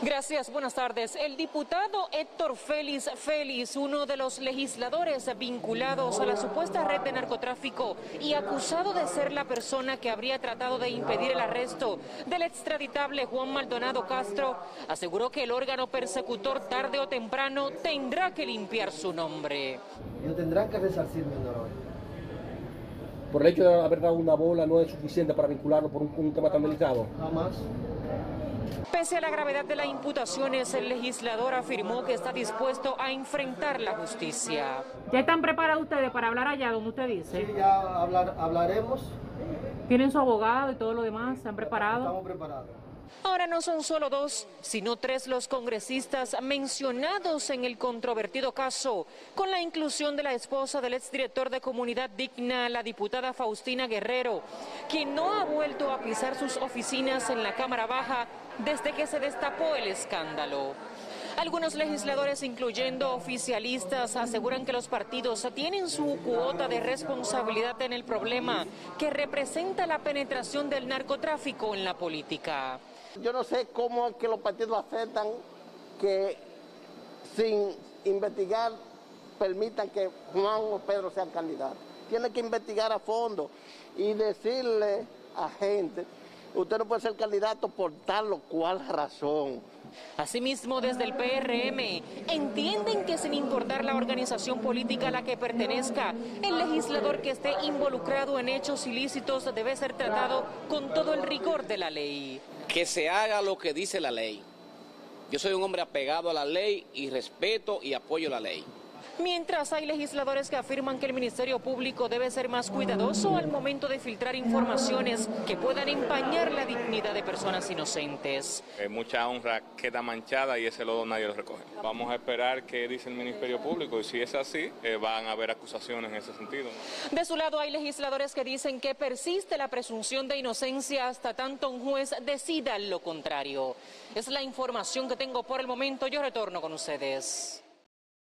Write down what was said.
Gracias, buenas tardes. El diputado Héctor Félix Félix, uno de los legisladores vinculados a la supuesta red de narcotráfico y acusado de ser la persona que habría tratado de impedir el arresto del extraditable Juan Maldonado Castro, aseguró que el órgano persecutor tarde o temprano tendrá que limpiar su nombre. Ellos tendrán que resarcir mi honor. Por el hecho de haber dado una bola no es suficiente para vincularlo por un, un tema tan delicado. Jamás. Pese a la gravedad de las imputaciones, el legislador afirmó que está dispuesto a enfrentar la justicia. ¿Ya están preparados ustedes para hablar allá donde usted dice? Sí, ya hablar, hablaremos. ¿Tienen su abogado y todo lo demás? ¿Se han preparado? Estamos preparados. Ahora no son solo dos, sino tres los congresistas mencionados en el controvertido caso, con la inclusión de la esposa del exdirector de Comunidad Digna, la diputada Faustina Guerrero, quien no ha vuelto a pisar sus oficinas en la Cámara Baja desde que se destapó el escándalo. Algunos legisladores, incluyendo oficialistas, aseguran que los partidos tienen su cuota de responsabilidad en el problema que representa la penetración del narcotráfico en la política. Yo no sé cómo es que los partidos aceptan que sin investigar permitan que Juan o Pedro sean candidatos. Tiene que investigar a fondo y decirle a gente, usted no puede ser candidato por tal o cual razón. Asimismo, desde el PRM entienden que sin importar la organización política a la que pertenezca, el legislador que esté involucrado en hechos ilícitos debe ser tratado con todo el rigor de la ley. Que se haga lo que dice la ley. Yo soy un hombre apegado a la ley y respeto y apoyo la ley. Mientras hay legisladores que afirman que el Ministerio Público debe ser más cuidadoso al momento de filtrar informaciones que puedan empañar la dignidad de personas inocentes. Eh, mucha honra queda manchada y ese lodo nadie lo recoge. Vamos a esperar qué dice el Ministerio Público y si es así, eh, van a haber acusaciones en ese sentido. De su lado hay legisladores que dicen que persiste la presunción de inocencia hasta tanto un juez decida lo contrario. Es la información que tengo por el momento. Yo retorno con ustedes.